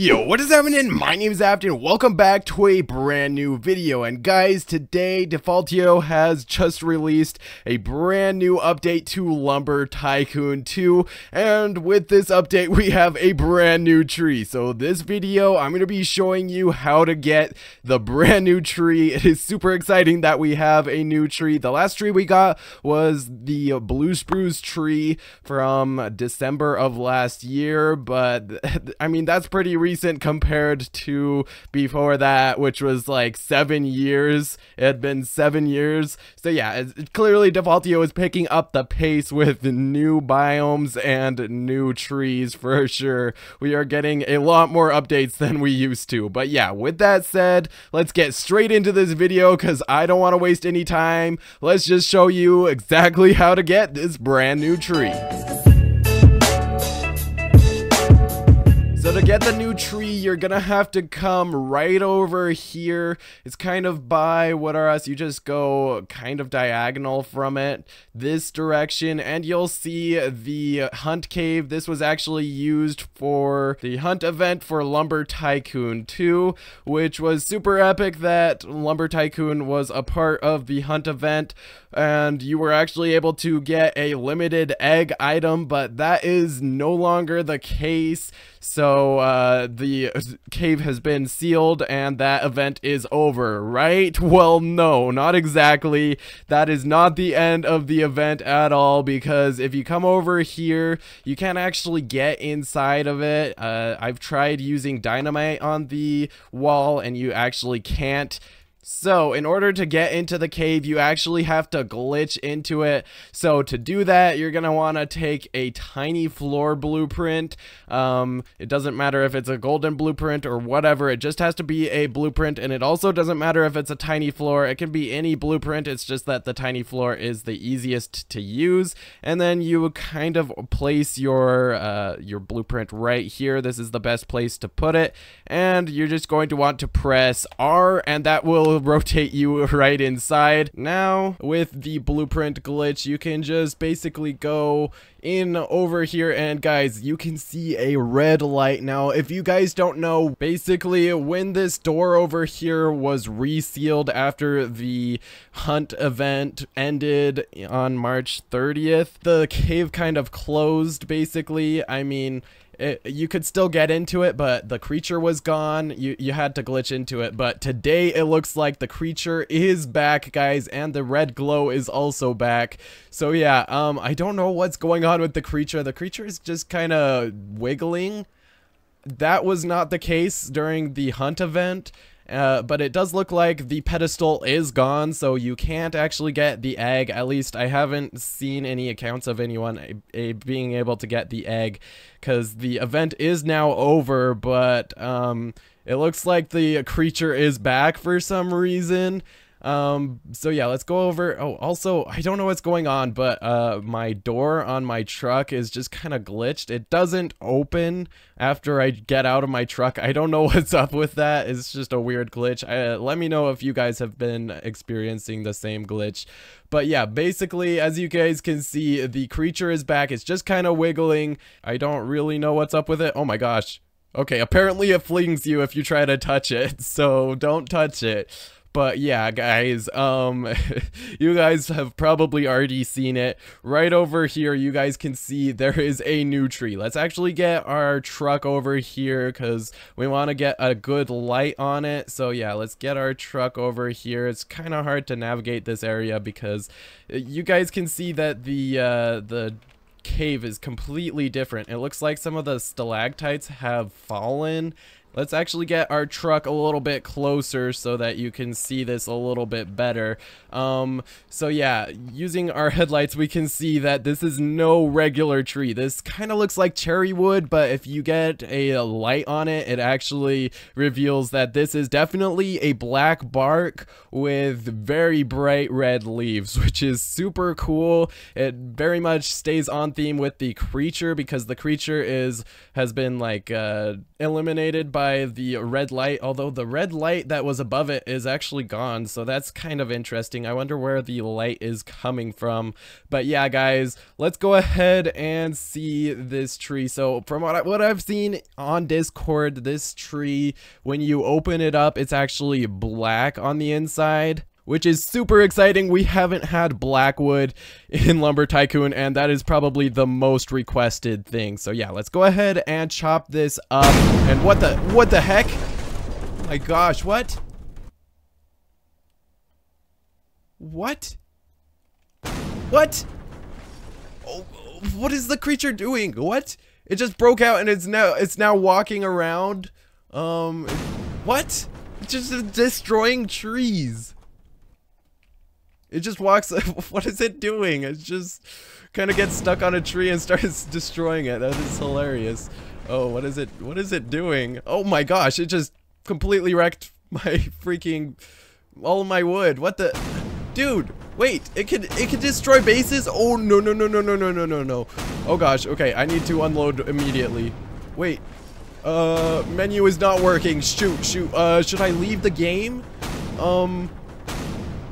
Yo, what is happening? My name is Aptyn. Welcome back to a brand new video. And guys, today Defaultio has just released a brand new update to Lumber Tycoon 2. And with this update, we have a brand new tree. So this video, I'm going to be showing you how to get the brand new tree. It is super exciting that we have a new tree. The last tree we got was the Blue Spruce tree from December of last year. But I mean, that's pretty recent compared to before that, which was like seven years. It had been seven years. So yeah, it, clearly Defaultio is picking up the pace with new biomes and new trees for sure. We are getting a lot more updates than we used to. But yeah, with that said, let's get straight into this video because I don't want to waste any time. Let's just show you exactly how to get this brand new tree. So to get the new tree, you're gonna have to come right over here. It's kind of by Wood R Us, you just go kind of diagonal from it, this direction, and you'll see the hunt cave. This was actually used for the hunt event for Lumber Tycoon 2, which was super epic that Lumber Tycoon was a part of the hunt event, and you were actually able to get a limited egg item, but that is no longer the case. So uh, the cave has been sealed and that event is over, right? Well, no, not exactly. That is not the end of the event at all because if you come over here, you can't actually get inside of it. Uh, I've tried using dynamite on the wall and you actually can't. So, in order to get into the cave, you actually have to glitch into it. So, to do that, you're going to want to take a tiny floor blueprint. Um, it doesn't matter if it's a golden blueprint or whatever. It just has to be a blueprint. And it also doesn't matter if it's a tiny floor. It can be any blueprint. It's just that the tiny floor is the easiest to use. And then you kind of place your, uh, your blueprint right here. This is the best place to put it. And you're just going to want to press R and that will rotate you right inside. Now, with the blueprint glitch, you can just basically go in over here and guys you can see a red light now if you guys don't know basically when this door over here was resealed after the hunt event ended on March 30th the cave kind of closed basically I mean it, you could still get into it, but the creature was gone. You, you had to glitch into it. But today it looks like the creature is back, guys, and the red glow is also back. So yeah, um, I don't know what's going on with the creature. The creature is just kind of wiggling. That was not the case during the hunt event. Uh, but it does look like the pedestal is gone, so you can't actually get the egg. At least I haven't seen any accounts of anyone being able to get the egg, because the event is now over, but um, it looks like the creature is back for some reason. Um, so yeah, let's go over. Oh, also, I don't know what's going on, but uh, my door on my truck is just kind of glitched. It doesn't open after I get out of my truck. I don't know what's up with that. It's just a weird glitch. Uh, let me know if you guys have been experiencing the same glitch. But yeah, basically, as you guys can see, the creature is back. It's just kind of wiggling. I don't really know what's up with it. Oh my gosh. Okay, apparently it flings you if you try to touch it, so don't touch it. But yeah, guys, um, you guys have probably already seen it. Right over here, you guys can see there is a new tree. Let's actually get our truck over here because we want to get a good light on it. So yeah, let's get our truck over here. It's kind of hard to navigate this area because uh, you guys can see that the, uh, the cave is completely different. It looks like some of the stalactites have fallen Let's actually get our truck a little bit closer so that you can see this a little bit better. Um, so yeah, using our headlights, we can see that this is no regular tree. This kind of looks like cherry wood, but if you get a light on it, it actually reveals that this is definitely a black bark with very bright red leaves, which is super cool. It very much stays on theme with the creature because the creature is has been like uh, eliminated by by the red light, although the red light that was above it is actually gone, so that's kind of interesting. I wonder where the light is coming from. But yeah, guys, let's go ahead and see this tree. So from what, I, what I've seen on Discord, this tree, when you open it up, it's actually black on the inside which is super exciting. We haven't had Blackwood in Lumber Tycoon, and that is probably the most requested thing. So yeah, let's go ahead and chop this up. And what the, what the heck? My gosh, what? What? What? Oh, what is the creature doing? What? It just broke out and it's now it's now walking around. Um, what? It's just destroying trees. It just walks. what is it doing? It just kind of gets stuck on a tree and starts destroying it. That is hilarious. Oh, what is it? What is it doing? Oh my gosh! It just completely wrecked my freaking all my wood. What the, dude? Wait, it could it could destroy bases? Oh no no no no no no no no no! Oh gosh. Okay, I need to unload immediately. Wait. Uh, menu is not working. Shoot, shoot. Uh, should I leave the game? Um.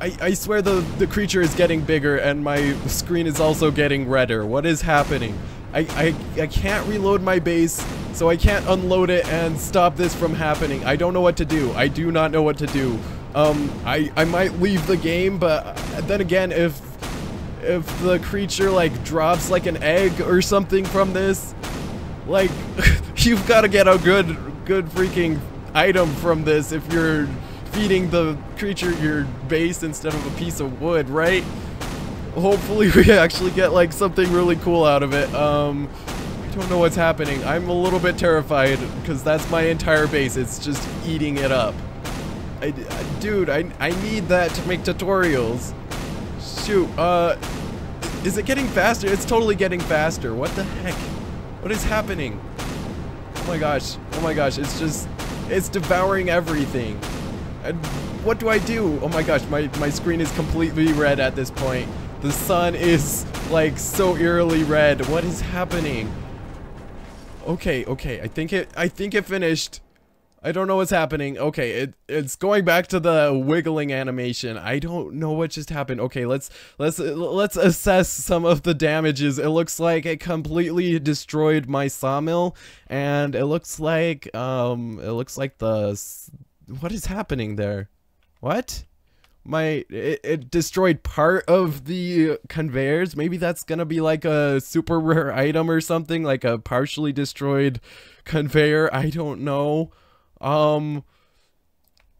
I, I swear the, the creature is getting bigger and my screen is also getting redder. What is happening? I, I, I can't reload my base, so I can't unload it and stop this from happening. I don't know what to do. I do not know what to do. Um, I, I might leave the game, but then again, if if the creature like drops like an egg or something from this, like you've got to get a good good freaking item from this if you're feeding the creature your base instead of a piece of wood, right? Hopefully we actually get like something really cool out of it. Um, I don't know what's happening. I'm a little bit terrified because that's my entire base. It's just eating it up. I, I, dude, I, I need that to make tutorials. Shoot, uh, is it getting faster? It's totally getting faster. What the heck? What is happening? Oh my gosh. Oh my gosh. It's just, it's devouring everything. And what do I do? Oh my gosh, my, my screen is completely red at this point. The sun is like so eerily red. What is happening? Okay, okay, I think it I think it finished. I don't know what's happening. Okay, it it's going back to the wiggling animation. I don't know what just happened. Okay, let's let's let's assess some of the damages. It looks like it completely destroyed my sawmill and it looks like um it looks like the what is happening there? What? My it, it, destroyed part of the conveyors. Maybe that's gonna be like a super rare item or something, like a partially destroyed conveyor. I don't know. Um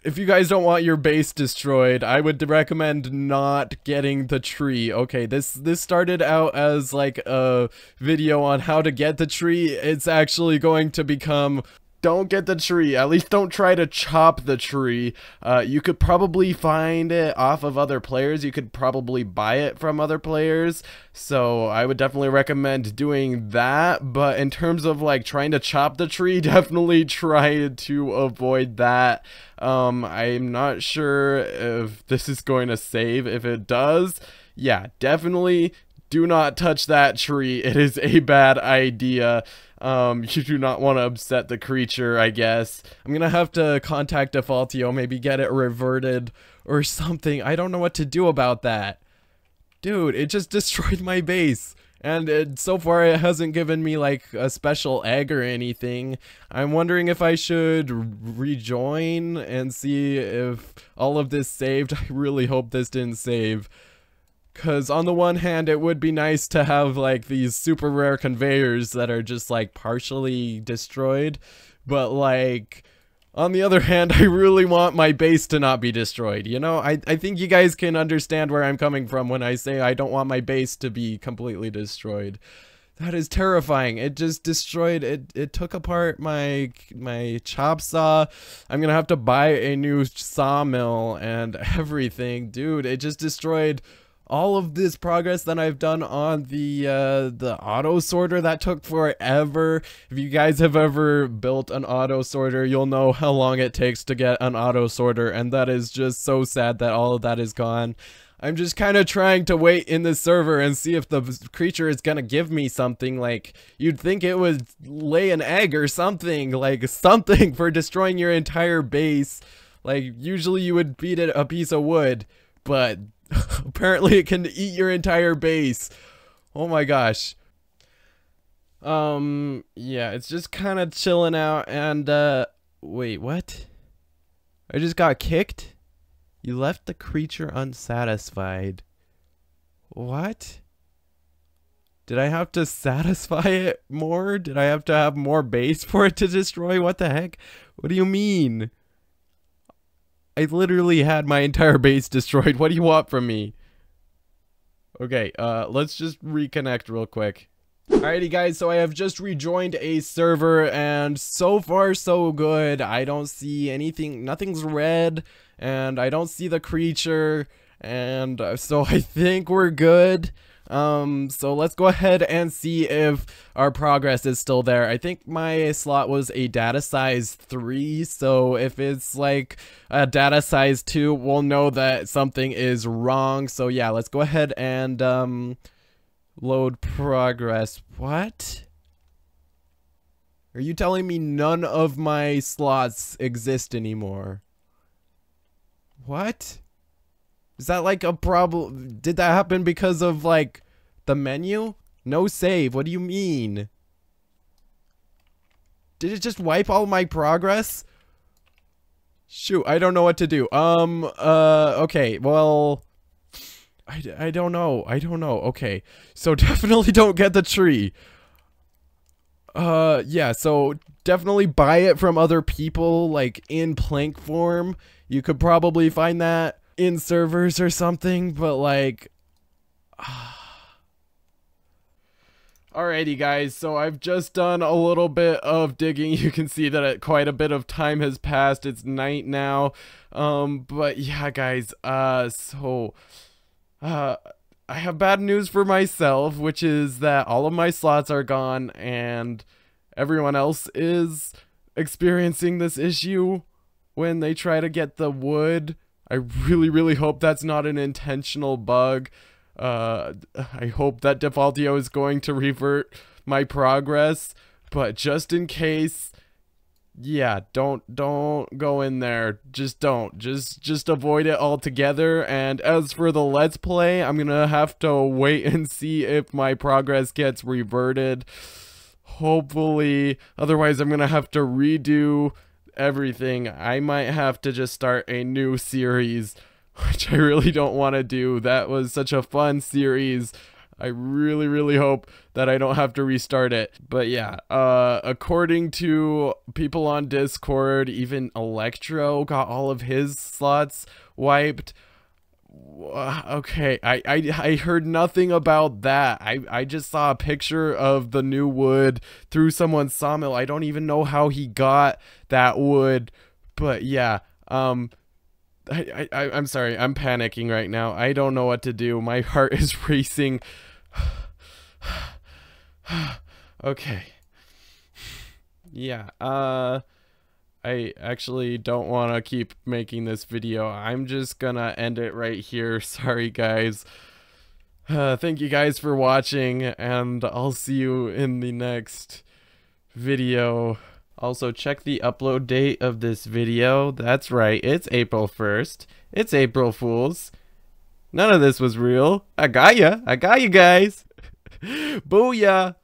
if you guys don't want your base destroyed, I would recommend not getting the tree. Okay, this this started out as like a video on how to get the tree. It's actually going to become don't get the tree. At least don't try to chop the tree. Uh, you could probably find it off of other players. You could probably buy it from other players. So I would definitely recommend doing that. But in terms of like trying to chop the tree, definitely try to avoid that. Um, I'm not sure if this is going to save. If it does, yeah, definitely do not touch that tree. It is a bad idea. Um, you do not want to upset the creature, I guess. I'm gonna have to contact Defaultio, maybe get it reverted or something. I don't know what to do about that. Dude, it just destroyed my base. And it, so far it hasn't given me like a special egg or anything. I'm wondering if I should rejoin and see if all of this saved. I really hope this didn't save. Because on the one hand, it would be nice to have like these super rare conveyors that are just like partially destroyed. But like, on the other hand, I really want my base to not be destroyed. You know, I, I think you guys can understand where I'm coming from when I say I don't want my base to be completely destroyed. That is terrifying. It just destroyed it it took apart my my chop saw. I'm going to have to buy a new sawmill and everything. Dude, it just destroyed all of this progress that I've done on the uh, the auto sorter that took forever. If you guys have ever built an auto sorter, you'll know how long it takes to get an auto sorter, and that is just so sad that all of that is gone. I'm just kind of trying to wait in the server and see if the creature is gonna give me something. Like, you'd think it would lay an egg or something, like something for destroying your entire base. Like, usually you would beat it a piece of wood, but apparently it can eat your entire base. Oh my gosh. Um, yeah, it's just kind of chilling out and, uh, wait, what? I just got kicked? You left the creature unsatisfied. What? Did I have to satisfy it more? Did I have to have more base for it to destroy? What the heck? What do you mean? I literally had my entire base destroyed. What do you want from me? Okay, uh, let's just reconnect real quick. Alrighty guys, so I have just rejoined a server and so far so good. I don't see anything, nothing's red and I don't see the creature and uh, so I think we're good. Um, so let's go ahead and see if our progress is still there. I think my slot was a data size 3, so if it's like a data size 2, we'll know that something is wrong. So yeah, let's go ahead and, um, Load progress. What? Are you telling me none of my slots exist anymore? What? Is that like a problem? Did that happen because of like the menu? No save. What do you mean? Did it just wipe all my progress? Shoot, I don't know what to do. Um, uh, okay, well... I, I don't know. I don't know. Okay. So definitely don't get the tree. Uh, yeah, so definitely buy it from other people, like in plank form. You could probably find that in servers or something, but like... Alrighty guys, so I've just done a little bit of digging. You can see that quite a bit of time has passed. It's night now. Um, but yeah guys, uh, so... Uh, I have bad news for myself, which is that all of my slots are gone and everyone else is experiencing this issue when they try to get the wood. I really, really hope that's not an intentional bug. Uh, I hope that Defaultio is going to revert my progress, but just in case, yeah, don't don't go in there. Just don't. Just just avoid it altogether. And as for the let's play, I'm to have to wait and see if my progress gets reverted. Hopefully, otherwise I'm to have to redo everything. I might have to just start a new series, which I really don't want to do. That was such a fun series. I really, really hope that I don't have to restart it. But yeah, uh, according to people on Discord, even Electro got all of his slots wiped. Okay, I, I, I heard nothing about that. I, I just saw a picture of the new wood through someone's sawmill. I don't even know how he got that wood. But yeah, um, I, I, I'm sorry, I'm panicking right now. I don't know what to do. My heart is racing. okay. Yeah, uh... I actually don't want to keep making this video. I'm just gonna end it right here. Sorry, guys. Uh, thank you guys for watching, and I'll see you in the next video. Also, check the upload date of this video. That's right, it's April 1st. It's April Fool's. None of this was real. I got ya. I got you guys. Booyah!